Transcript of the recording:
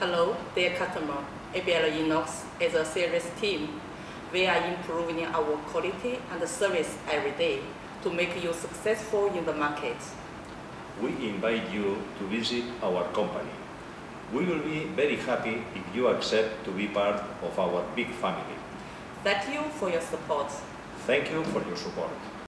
Hello, dear customer. ABLinox is a service team. We are improving our quality and service every day to make you successful in the market. We invite you to visit our company. We will be very happy if you accept to be part of our big family. Thank you for your support. Thank you for your support.